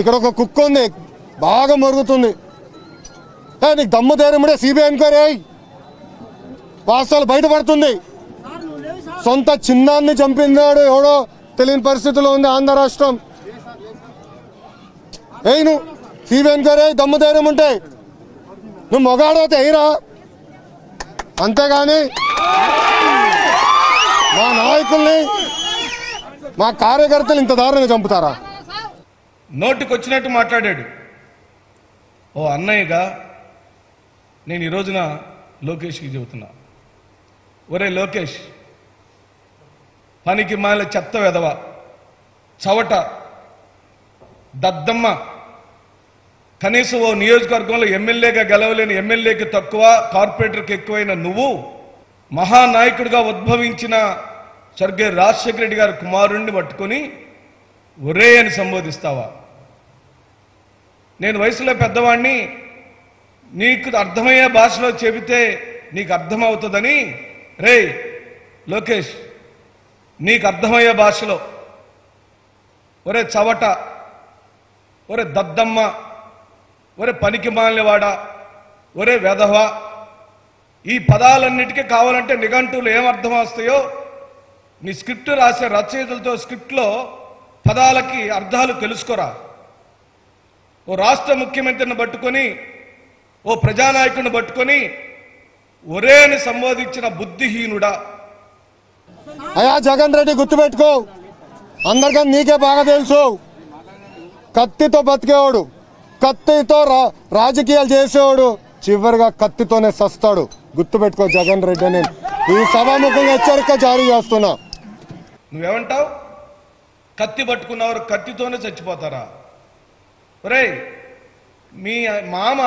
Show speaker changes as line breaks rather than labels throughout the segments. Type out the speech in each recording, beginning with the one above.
ఇక్కడ ఒక కుక్క ఉంది. బాగా మరుగుతుంది. నీకు దమ్ము ధైర్యముడే సిబిఐ ఎంక్వైరీ అయ్యి వాస్తవాలు బయటపడుతుంది. సొంత చిన్నాన్ని చంపినాడు ఎవడో తెలియని పరిస్థితిలో ఉంది ఆంధ్ర రాష్ట్రం. ఏయ్ నువ్వు సిబిఐ ఎంక్వైరీ దమ్ము ధైర్యం ఉంటే. నువ్వు మొగాడైతే ఎయిరా అంతేగాని మా నాయకుల్ని మా కార్యకర్తలు ఇంత దారుణంగా చంపుతారా?
నోటికొచ్చినట్టు మాట్లాడాడు. ఓ అన్నయ్యగా నేను ఈ రోజున లోకేష్కి చెబుతున్నా. ఒరే లోకేష్ పనికి మాల చెత్త వెదవ చవట దద్దమ్మ కనీసం ఓ నియోజకవర్గంలో ఎమ్మెల్యేగా గెలవలేని ఎమ్మెల్యేకి తక్కువ కార్పొరేటర్కి ఎక్కువైన నువ్వు మహానాయకుడిగా ఉద్భవించిన స్వర్గీయ రాజశేఖర రెడ్డి గారి కుమారుణ్ణి పట్టుకొని ఒరే అని సంబోధిస్తావా? నేను వయసులో పెద్దవాణ్ణి నీకు అర్థమయ్యే భాషలో చెబితే నీకు అర్థమవుతుందని? రే లోకేష్ నీకు అర్థమయ్యే భాషలో. ఒరే చవట ఒరే దద్దమ్మ ఒరే పనికి మాలినవాడ ఒరే వెధవ ఈ పదాలన్నిటికీ కావాలంటే నిఘంటువులు ఏమర్థం వస్తాయో? నీ స్క్రిప్ట్ రాసే రచయితలతో స్క్రిప్ట్లో పదాలకి అర్థాలు తెలుసుకోరా? ఓ రాష్ట్ర ముఖ్యమంత్రిని పట్టుకొని ఓ ప్రజానాయకుడిని పట్టుకొని ఒరే అని సంబోధించిన బుద్ధిహీనుడా?
అయ్యా జగన్ రెడ్డి గుర్తుపెట్టుకో. అందరికన్నా నీకే బాగా తెలుసు. కత్తితో బతికేవాడు కత్తితో రా- రాజకీయాలు చేసేవాడు చివరిగా కత్తితోనే సస్తాడు. గుర్తుపెట్టుకో జగన్ రెడ్డి అని ఈ సభాముఖంగా హెచ్చరిక జారీ చేస్తున్నా.
నువ్వేమంటావు? కత్తి పట్టుకున్నవారు కత్తితోనే చచ్చిపోతారా? ఒరేయ్ మీ మామ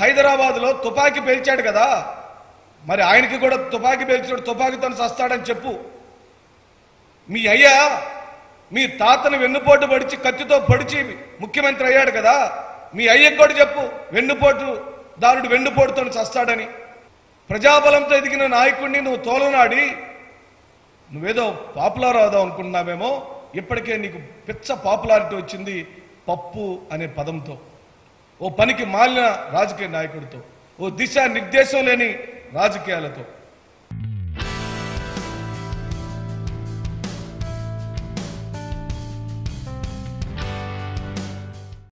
హైదరాబాద్లో తుపాకీ పేల్చాడు కదా. మరి ఆయనకి కూడా తుపాకీ పేల్చాడు తుపాకీతో చస్తాడని చెప్పు. మీ అయ్యా మీ తాతను వెన్నుపోటు పడిచి కత్తితో పడిచి ముఖ్యమంత్రి అయ్యాడు కదా. మీ అయ్యకు కూడా చెప్పు వెన్నుపోటు దారుడు వెన్నుపోటుతో చస్తాడని. ప్రజాబలంతో ఎదిగిన నాయకుడిని నువ్వు తోలనాడి నువ్వేదో పాపులర్ అవుదాం అనుకుంటున్నావేమో ఇప్పటికే నీకు పిచ్చ పాపులారిటీ వచ్చింది పప్పు అనే పదంతో. ఓ పనికి మాలిన రాజకీయ నాయకుడితో ఓ దిశ నిర్దేశం లేని రాజకీయాలతో.